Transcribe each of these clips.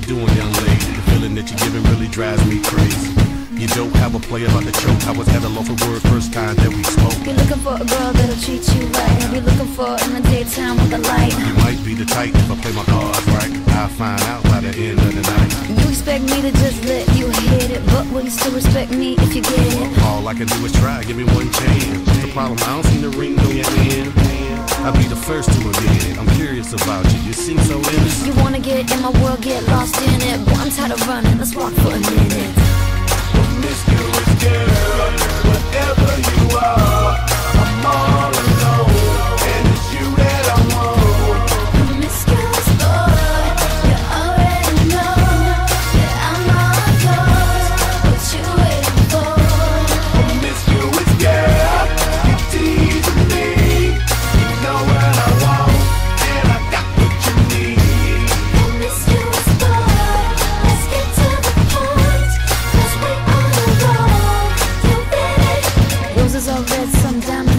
you doing, young lady? The feeling that you're giving really drives me crazy. You don't have a play about the choke. I was at a loaf of word first time that we spoke. You're looking for a girl that'll treat you right. You're looking for in the daytime with the light. You might be the type if I play my cards right. I'll find out by the end of the night. You expect me to just let you hit it, but will you still respect me if you get it? All I can do is try, give me one chance. What's the problem? I don't see the ring on your hand. I'll be the first to admit it. I'm curious about you. You seem so innocent. You get in my world, get lost in it. Boy, I'm tired of running. Let's walk for a minute.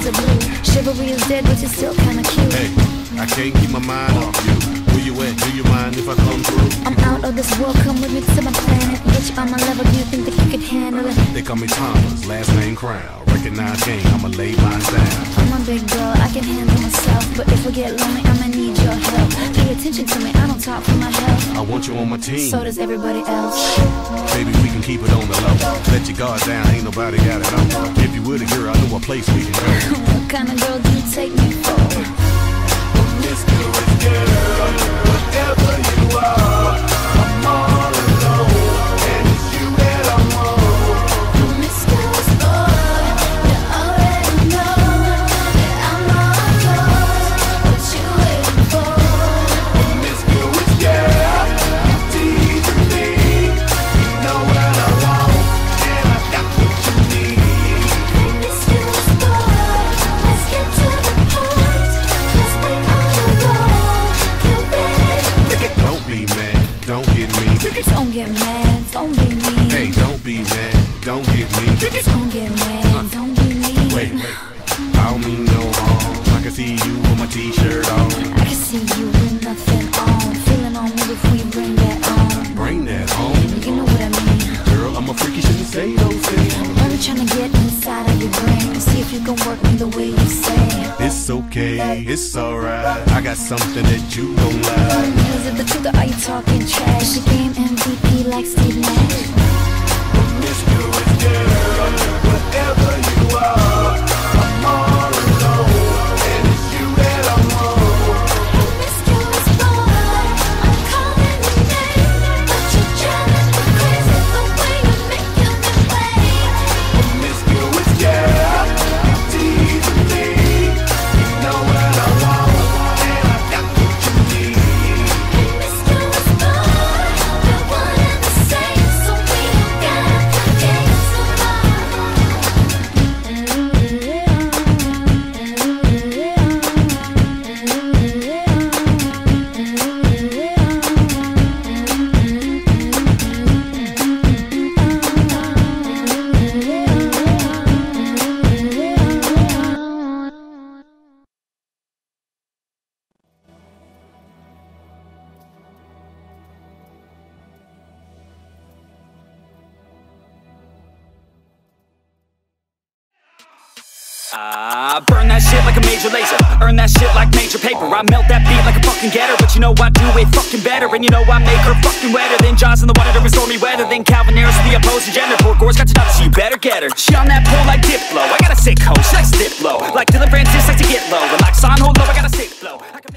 Blue. Chivalry is dead, but you're still kinda cute. Hey, I can't keep my mind off you. Where you at? Do you mind if I come through? I'm out of this world, come with me to my planet. Bitch, on my level, do you think that you could handle it? They call me Thomas, last name Crown. Recognize game, I'ma lay mine down. I'm a big girl, I can handle myself. But if we get lonely, I'ma need your help. Pay attention to me, I don't talk for my health. I want you on my team. So does everybody else. Let your guard down, ain't nobody got it on. If you would, a girl, I know a place we can go. What kind of girl do you take me for? Don't get mad, don't be mean. Hey, don't be mad, don't get me. Don't get mad, don't be mean. Wait, wait, I don't mean no harm. I can see you with my t-shirt on. I can see you with nothing on. Feeling on me if we bring that on. Bring that home. You know what I mean. Girl, I'm a freaky, shouldn't say those things. I'm trying to get inside of your brain. See if you can work me the way you say. It's okay, it's alright. I got something that you gon' like. I burn that shit like a Major Lazer. Earn that shit like major paper. I melt that beat like a fucking getter. But you know I do it fucking better. And you know I make her fucking wetter Than Jaws in the water. During stormy weather Than Calvin Harris, the opposing gender Poor Gore's got your daughter, so you better get her. She on that pole like Diplo. I got a sick hoe, she